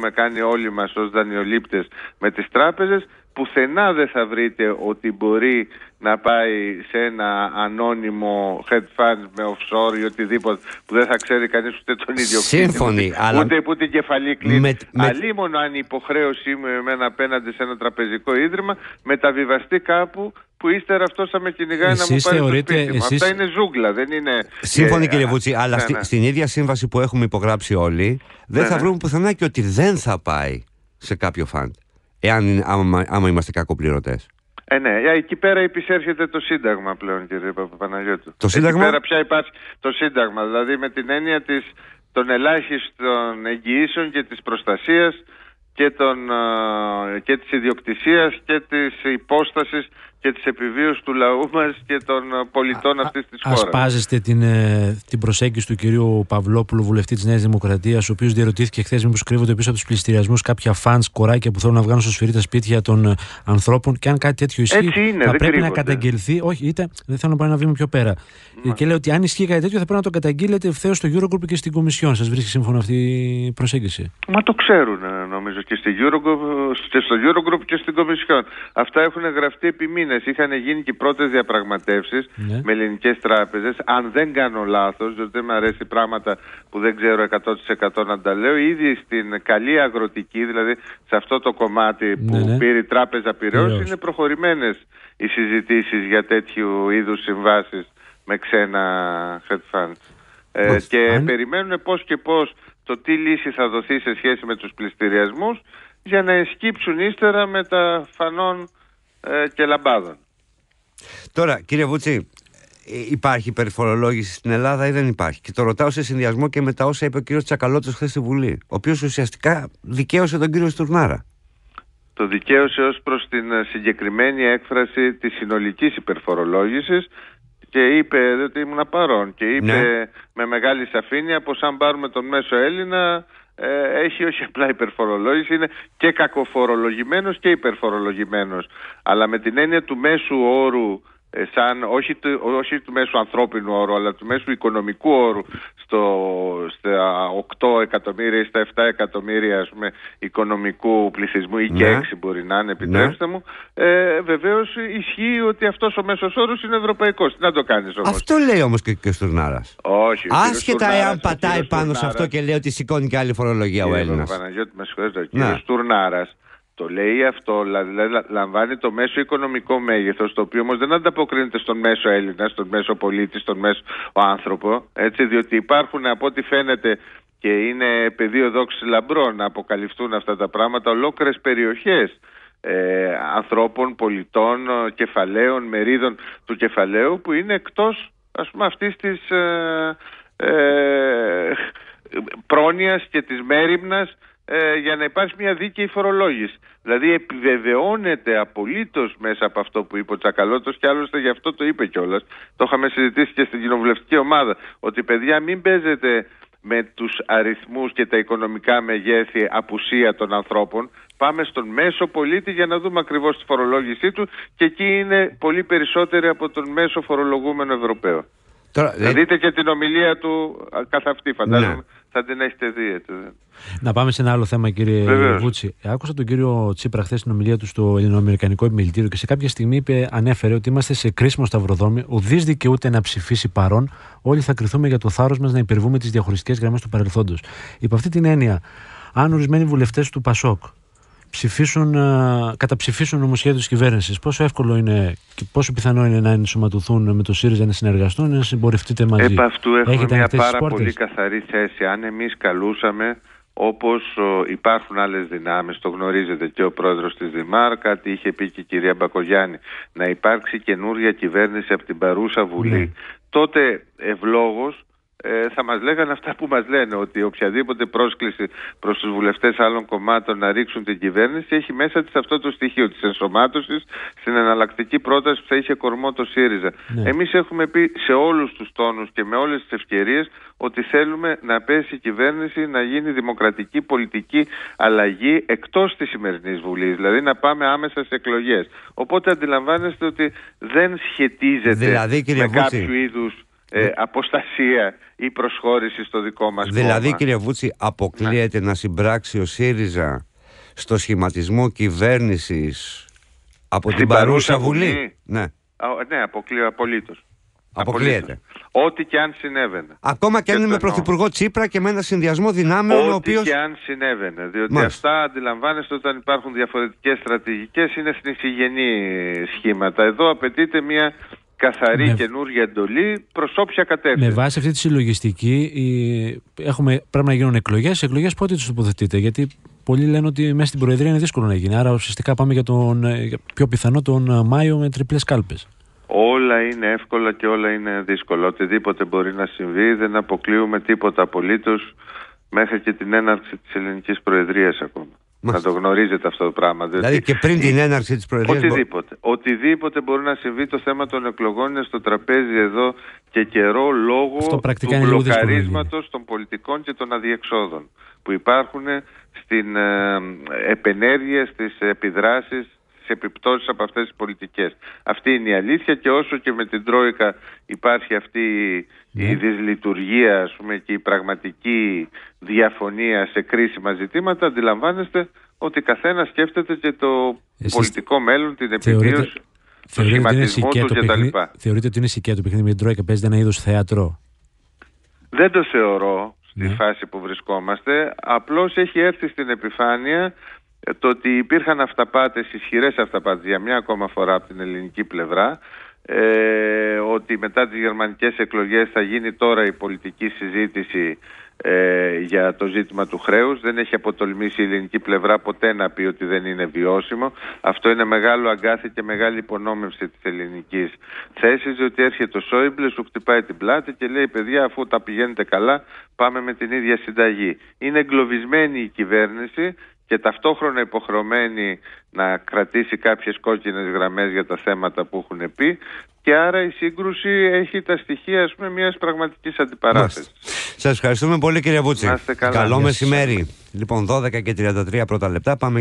έχουμε κάνει όλοι μας ως δανειολήπτες με τις τράπεζες πουθενά δεν θα βρείτε ότι μπορεί να πάει σε ένα ανώνυμο head fund με offshore ή οτιδήποτε που δεν θα ξέρει κανείς ούτε τον ίδιο Σύμφωνοι, αλλά... ούτε που την κεφαλή κλείνει. Με, με... Αλλήμον αν η υποχρέωσή μου εμένα απέναντι σε ένα τραπεζικό ίδρυμα μεταβιβαστεί κάπου που ύστερα αυτό θα με κυνηγάει να μου πάρει θεωρείτε, το σπίτι Αυτά είναι ζούγκλα, δεν είναι... Σύμφωνοι ε, κύριε Βούτσι, αλλά ναι, ναι. στην ίδια σύμβαση που έχουμε υπογράψει όλοι δεν ναι, θα ναι. βρούμε πουθενά και ότι δεν θα πάει σε κάποιο φαντ. Εάν άμα, άμα είμαστε κακοπληρωτές. Ε, ναι, ε, εκεί πέρα επισέρχεται το Σύνταγμα πλέον, κύριε Παπαπαναγιώτου. Το Σύνταγμα; Εκεί πέρα πια υπάρχει το Σύνταγμα, δηλαδή με την έννοια της, των ελάχιστων εγγυήσεων και της προστασίας και, των, και της ιδιοκτησίας και της υπόστασης και της επιβίωσης του λαού μας και των πολιτών αυτής της χώρας. Ασπάζεστε την, ε, την προσέγγιση του κυρίου Παυλόπουλου, βουλευτή της Νέας Δημοκρατίας, ο οποίος διαρωτήθηκε χθες μήπως κρύβονται πίσω από τους πληστηριασμούς κάποια φανς, κοράκια που θέλουν να βγάλουν στο σφυρί τα σπίτια των ε, ανθρώπων και αν κάτι τέτοιο ισχύει είναι, θα πρέπει να καταγγελθεί, όχι είτε, δεν θέλω να πάω ένα βήμα πιο πέρα. Μα. Και λέω ότι αν ισχύει κάτι τέτοιο θα πρέπει να το καταγγείλετε ευθέως στο Eurogroup και στην Κομισιόν. Σας βρίσκει σύμφωνο αυτή η προσέγγιση; Μα το ξέρουν νομίζω και, στη Eurogroup, και στο Eurogroup και στην Κομισιόν. Αυτά έχουν γραφτεί επί μήνες. Είχαν γίνει και οι πρώτες διαπραγματεύσεις ναι. με ελληνικές τράπεζες. Αν δεν κάνω λάθος, διότι δεν μου αρέσει πράγματα που δεν ξέρω 100% να τα λέω, ήδη στην καλή αγροτική, δηλαδή σε αυτό το κομμάτι που ναι, ναι. πήρε η Τράπεζα Πυραιός, είναι προχωρημένες οι συζητήσεις για τέτοιου είδους συμβάσεις με ξένα head funds. Ε, και περιμένουν πώς και πώς το τι λύση θα δοθεί σε σχέση με τους πληστηριασμούς για να εσκύψουν ύστερα με τα φανών ε, και λαμπάδων. Τώρα, κύριε Βούτσι, ε, υπάρχει περιφορολόγηση στην Ελλάδα ή δεν υπάρχει; Και το ρωτάω σε συνδυασμό και με τα όσα είπε ο κύριος Τσακαλώτος χθες στη Βουλή, ο οποίος ουσιαστικά δικαίωσε τον κύριο Στουρνάρα. Το δικαίωσε ως προς την ε, συγκεκριμένη έκφραση της συνολικής υπερφορολόγησης και είπε ότι ήμουν παρόν και είπε ναι. με μεγάλη σαφήνεια πως αν πάρουμε τον μέσο Έλληνα ε, έχει όχι απλά υπερφορολόγηση, είναι και κακοφορολογημένος και υπερφορολογημένος. Αλλά με την έννοια του μέσου όρου ε, σαν όχι του, όχι του μέσου ανθρώπινου όρου αλλά του μέσου οικονομικού όρου στο, στα 8 εκατομμύρια ή στα 7 εκατομμύρια ας πούμε, οικονομικού πληθυσμού ή και 6 ναι. μπορεί να είναι επιτρέψτε ναι. μου ε, βεβαίως ισχύει ότι αυτός ο μέσος όρος είναι ευρωπαϊκός. Τι να το κάνεις όμως. Αυτό λέει όμως και, και ο Στουρνάρας όχι άσχετα εάν πατάει πάνω σε αυτό και λέει ότι σηκώνει και άλλη φορολογία ο Έλληνας. Παναγιώτη με συγχωρείτε ο κύριος Στουρνάρας το λέει αυτό, δηλαδή λαμβάνει το μέσο οικονομικό μέγεθος, το οποίο όμως δεν ανταποκρίνεται στον μέσο Έλληνα, στον μέσο πολίτη, στον μέσο άνθρωπο. Έτσι, διότι υπάρχουν από ό,τι φαίνεται και είναι πεδίο δόξης λαμπρών να αποκαλυφθούν αυτά τα πράγματα ολόκληρες περιοχές ε, ανθρώπων, πολιτών, κεφαλαίων, μερίδων του κεφαλαίου που είναι εκτός ας πούμε αυτής της ε, ε, πρόνοιας και της μέρημνας ε, για να υπάρξει μια δίκαιη φορολόγηση. Δηλαδή επιβεβαιώνεται απολύτως μέσα από αυτό που είπε ο Τσακαλώτος και άλλωστε γι' αυτό το είπε κιόλας. Το είχαμε συζητήσει και στην κοινοβουλευτική ομάδα. Ότι παιδιά μην παίζετε με τους αριθμούς και τα οικονομικά μεγέθη απουσία των ανθρώπων. Πάμε στον μέσο πολίτη για να δούμε ακριβώς τη φορολόγησή του και εκεί είναι πολύ περισσότεροι από τον μέσο φορολογούμενο Ευρωπαίο. Τώρα, θα δείτε και την ομιλία του καθ' αυτή φαντάζομαι. Ναι. Θα την έχετε δει. Έτσι. Να πάμε σε ένα άλλο θέμα, κύριε Βεβαίως. Βούτσι. Άκουσα τον κύριο Τσίπρα χθες στην ομιλία του στο Ελληνοαμερικανικό Επιμελητήριο και σε κάποια στιγμή είπε, ανέφερε ότι είμαστε σε κρίσιμο σταυροδρόμι. Ουδής δικαιούται να ψηφίσει παρόν. Όλοι θα κρυθούμε για το θάρρος μας να υπερβούμε τις διαχωριστικές γραμμές του παρελθόντος. Υπό αυτή την έννοια, αν ορισμένοι βουλευτές του Πασόκ ψηφίσουν, καταψηφίσουν νομοσχέδιο της κυβέρνησης. Πόσο εύκολο είναι και πόσο πιθανό είναι να ενσωματωθούν με το ΣΥΡΙΖΑ να συνεργαστούν, να συμπορευτείτε μαζί. Επ' αυτού έχουμε Έχετε μια πάρα πολύ καθαρή θέση. Αν εμείς καλούσαμε, όπως υπάρχουν άλλες δυνάμεις, το γνωρίζετε και ο πρόεδρος της Δημάρ, κάτι είχε πει και η κυρία Μπακογιάννη, να υπάρξει καινούρια κυβέρνηση από την παρούσα Βουλή. Ναι. Τότε ευλόγως ε, θα μας λέγανε αυτά που μας λένε ότι οποιαδήποτε πρόσκληση προς τους βουλευτές άλλων κομμάτων να ρίξουν την κυβέρνηση έχει μέσα της αυτό το στοιχείο της ενσωμάτωσης στην εναλλακτική πρόταση που θα είχε κορμό το ΣΥΡΙΖΑ. Ναι. Εμείς έχουμε πει σε όλους τους τόνους και με όλες τις ευκαιρίες ότι θέλουμε να πέσει η κυβέρνηση να γίνει δημοκρατική πολιτική αλλαγή εκτός της σημερινής Βουλής, δηλαδή να πάμε άμεσα σε εκλογές. Οπότε αντιλαμβάνεστε ότι δεν σχετίζεται δηλαδή, με κάποιο είδους ε, ναι. αποστασία ή προσχώρηση στο δικό μας Δηλαδή κόμμα. κύριε Βούτσι αποκλείεται να συμπράξει ο ΣΥΡΙΖΑ στο σχηματισμό κυβέρνησης από την παρούσα Βουλή. Ναι, ναι αποκλείω απολύτως. Αποκλείεται. Ό,τι και αν συνέβαινε. Ακόμα και αν είναι με πρωθυπουργό Τσίπρα και με ένα συνδυασμό δυνάμεων. Ό,τι ο οποίος... και αν συνέβαινε. Διότι αυτά αντιλαμβάνεστε όταν υπάρχουν διαφορετικές στρατηγικές είναι συνηθιγενή σχήματα. Εδώ απαιτείται μια καθαρή με... καινούργια εντολή προς όποια κατεύθυνση. Με βάση αυτή τη συλλογιστική, έχουμε, πρέπει να γίνουν εκλογές. Εκλογές πότε τους τοποθετείτε, Γιατί πολλοί λένε ότι μέσα στην Προεδρία είναι δύσκολο να γίνει. Άρα ουσιαστικά πάμε για τον πιο πιθανό τον Μάιο με τριπλές κάλπες. Όλα είναι εύκολα και όλα είναι δύσκολα. Οτιδήποτε μπορεί να συμβεί, δεν αποκλείουμε τίποτα απολύτως μέχρι και την έναρξη της ελληνικής Προεδρίας ακόμα. Να το γνωρίζετε αυτό το πράγμα. Δηλαδή και πριν την έναρξη της Προεδρίας. Οτιδήποτε. Οτιδήποτε μπορεί να συμβεί. Το θέμα των εκλογών είναι στο τραπέζι εδώ και καιρό λόγω του μπλοκαρίσματος των πολιτικών και των αδιεξόδων που υπάρχουν στην ε, επενέργεια, στις επιδράσεις επιπτώσεις από αυτές τις πολιτικές. Αυτή είναι η αλήθεια και όσο και με την Τρόικα υπάρχει αυτή η ναι. δυσλειτουργία ας πούμε, και η πραγματική διαφωνία σε κρίσιμα ζητήματα αντιλαμβάνεστε ότι καθένα σκέφτεται και το πολιτικό μέλλον, την επιβίωση, το σχηματισμό του κτλ. Θεωρείτε ότι είναι σικιά το παιχνίδι με την Τρόικα, παίζεται ένα είδος θέατρο; Δεν το θεωρώ στη ναι. φάση που βρισκόμαστε. Απλώς έχει έρθει στην επιφάνεια ε, το ότι υπήρχαν αυταπάτες, ισχυρές αυταπάτες για μια ακόμα φορά από την ελληνική πλευρά ε, ότι μετά τις γερμανικές εκλογές θα γίνει τώρα η πολιτική συζήτηση ε, για το ζήτημα του χρέους. Δεν έχει αποτολμήσει η ελληνική πλευρά ποτέ να πει ότι δεν είναι βιώσιμο. Αυτό είναι μεγάλο αγκάθι και μεγάλη υπονόμευση της ελληνικής θέσης, διότι έρχεται ο Σόιμπλες, σου χτυπάει την πλάτη και λέει παιδιά αφού τα πηγαίνετε καλά πάμε με την ίδια συνταγή. Είναι εγκλωβισμένη η κυβέρνηση και ταυτόχρονα υποχρεωμένη να κρατήσει κάποιες κόκκινες γραμμές για τα θέματα που έχουν πει και άρα η σύγκρουση έχει τα στοιχεία ας πούμε, μιας πραγματικής αντιπαράθεσης. Σας ευχαριστούμε πολύ κύριε Βούτση. καλά. Καλό μεσημέρι. Λοιπόν 12 και 33 πρώτα λεπτά πάμε